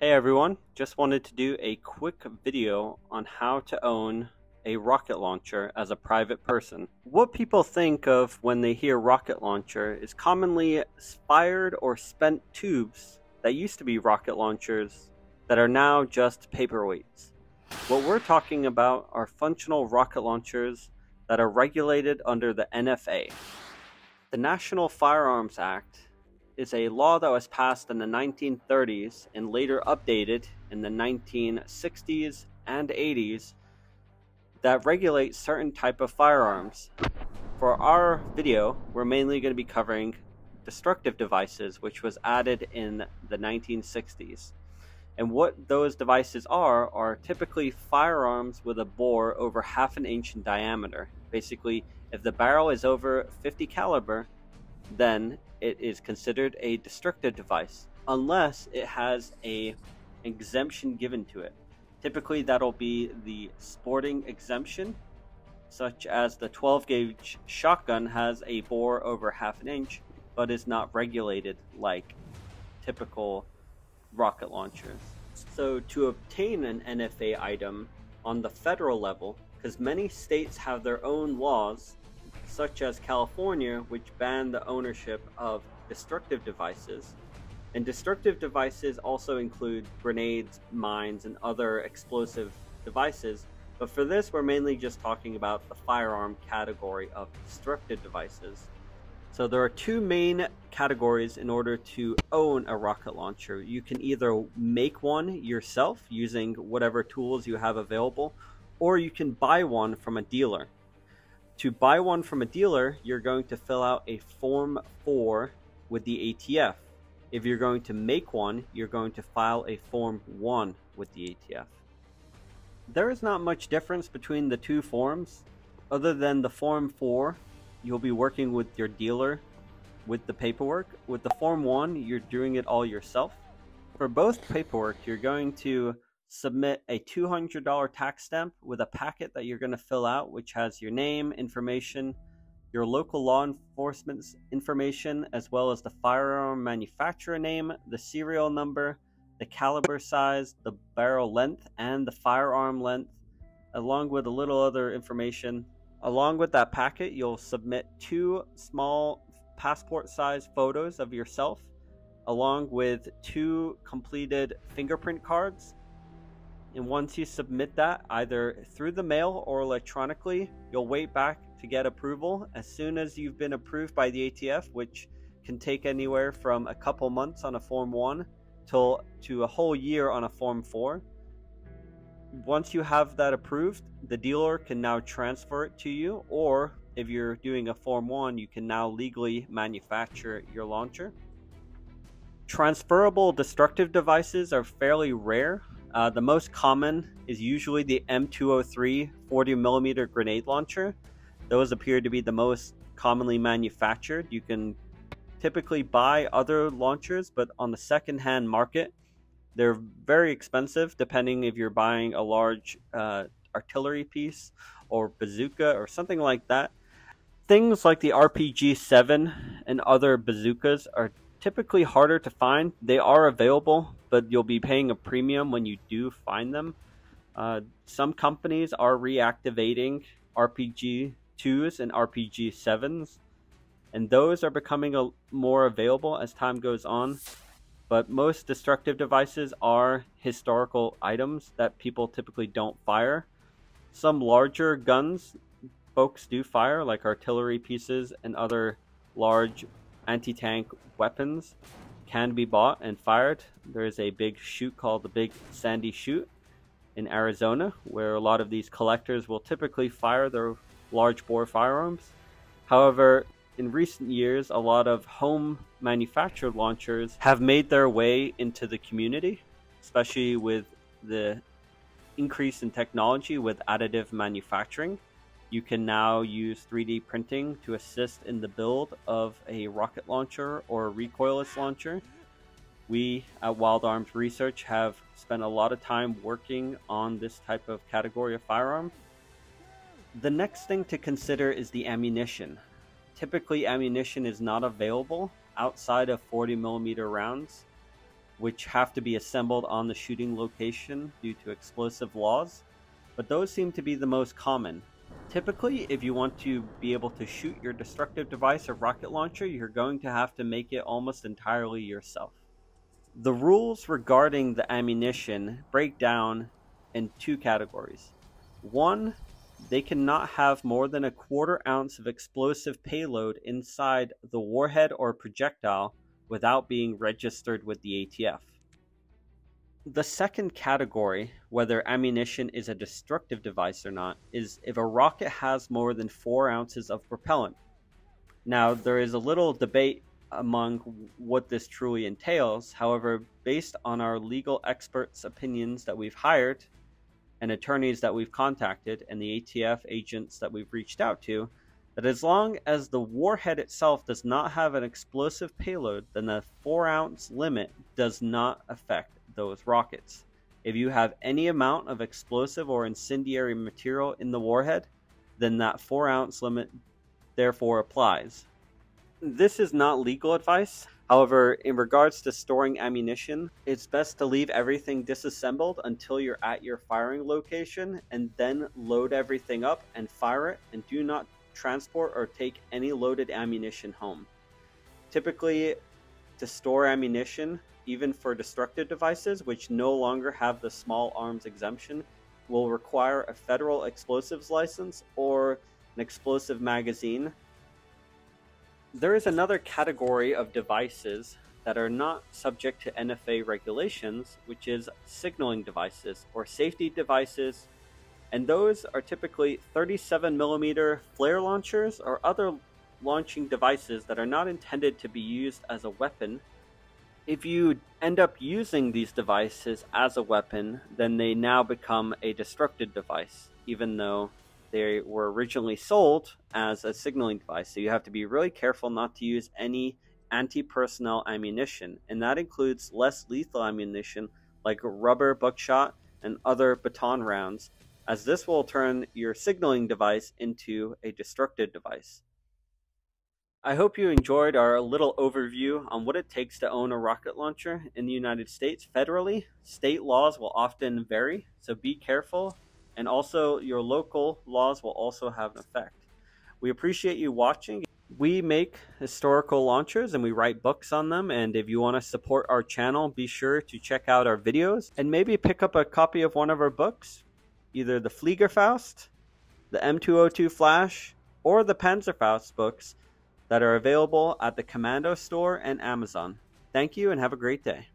Hey everyone, just wanted to do a quick video on how to own a rocket launcher as a private person. What people think of when they hear rocket launcher is commonly fired or spent tubes that used to be rocket launchers that are now just paperweights. What we're talking about are functional rocket launchers that are regulated under the NFA. The National Firearms Act is a law that was passed in the 1930s and later updated in the 1960s and 80s that regulates certain type of firearms. For our video, we're mainly going to be covering destructive devices, which was added in the 1960s. And what those devices are, are typically firearms with a bore over half an inch in diameter. Basically, if the barrel is over 50 caliber, then it is considered a destructive device unless it has a exemption given to it. Typically that'll be the sporting exemption such as the 12 gauge shotgun has a bore over half an inch but is not regulated like typical rocket launchers. So to obtain an NFA item on the federal level, because many states have their own laws such as California, which banned the ownership of destructive devices. And destructive devices also include grenades, mines, and other explosive devices. But for this, we're mainly just talking about the firearm category of destructive devices. So there are two main categories in order to own a rocket launcher. You can either make one yourself using whatever tools you have available, or you can buy one from a dealer. To buy one from a dealer, you're going to fill out a Form 4 with the ATF. If you're going to make one, you're going to file a Form 1 with the ATF. There is not much difference between the two forms, other than the Form 4, you'll be working with your dealer with the paperwork. With the Form 1, you're doing it all yourself. For both paperwork, you're going to submit a $200 tax stamp with a packet that you're going to fill out, which has your name, information, your local law enforcement's information, as well as the firearm manufacturer name, the serial number, the caliber size, the barrel length, and the firearm length, along with a little other information. Along with that packet, you'll submit two small passport size photos of yourself, along with two completed fingerprint cards and once you submit that, either through the mail or electronically, you'll wait back to get approval. As soon as you've been approved by the ATF, which can take anywhere from a couple months on a Form 1 till to a whole year on a Form 4. Once you have that approved, the dealer can now transfer it to you, or if you're doing a Form 1, you can now legally manufacture your launcher. Transferable destructive devices are fairly rare, uh, the most common is usually the M203 40 millimeter grenade launcher. Those appear to be the most commonly manufactured. You can typically buy other launchers, but on the second-hand market, they're very expensive depending if you're buying a large uh, artillery piece or bazooka or something like that. Things like the RPG 7 and other bazookas are typically harder to find. They are available, but you'll be paying a premium when you do find them. Uh, some companies are reactivating RPG 2s and RPG 7s, and those are becoming a, more available as time goes on. But most destructive devices are historical items that people typically don't fire. Some larger guns folks do fire, like artillery pieces and other large anti tank weapons can be bought and fired. There's a big shoot called the Big Sandy Shoot in Arizona, where a lot of these collectors will typically fire their large bore firearms. However, in recent years, a lot of home manufactured launchers have made their way into the community, especially with the increase in technology with additive manufacturing. You can now use 3D printing to assist in the build of a rocket launcher or recoilless launcher. We at Wild Arms Research have spent a lot of time working on this type of category of firearm. The next thing to consider is the ammunition. Typically, ammunition is not available outside of 40 millimeter rounds. which have to be assembled on the shooting location due to explosive laws, but those seem to be the most common. Typically, if you want to be able to shoot your destructive device or rocket launcher, you're going to have to make it almost entirely yourself. The rules regarding the ammunition break down in two categories. One, they cannot have more than a quarter ounce of explosive payload inside the warhead or projectile without being registered with the ATF. The second category, whether ammunition is a destructive device or not, is if a rocket has more than 4 ounces of propellant. Now, there is a little debate among what this truly entails. However, based on our legal experts' opinions that we've hired and attorneys that we've contacted and the ATF agents that we've reached out to, that as long as the warhead itself does not have an explosive payload, then the 4 ounce limit does not affect those rockets. If you have any amount of explosive or incendiary material in the warhead, then that 4 ounce limit therefore applies. This is not legal advice. However, in regards to storing ammunition, it's best to leave everything disassembled until you're at your firing location and then load everything up and fire it and do not transport or take any loaded ammunition home. Typically, to store ammunition, even for destructive devices which no longer have the small arms exemption, will require a federal explosives license or an explosive magazine there is another category of devices that are not subject to NFA regulations, which is signaling devices or safety devices, and those are typically 37 millimeter flare launchers or other launching devices that are not intended to be used as a weapon. If you end up using these devices as a weapon, then they now become a destructive device, even though they were originally sold as a signaling device. So you have to be really careful not to use any anti personnel ammunition, and that includes less lethal ammunition like rubber buckshot and other baton rounds, as this will turn your signaling device into a destructive device. I hope you enjoyed our little overview on what it takes to own a rocket launcher in the United States federally. State laws will often vary, so be careful and also your local laws will also have an effect. We appreciate you watching. We make historical launchers and we write books on them. And if you want to support our channel, be sure to check out our videos and maybe pick up a copy of one of our books, either the Fliegerfaust, the M202 Flash, or the Panzerfaust books that are available at the Kommando store and Amazon. Thank you and have a great day.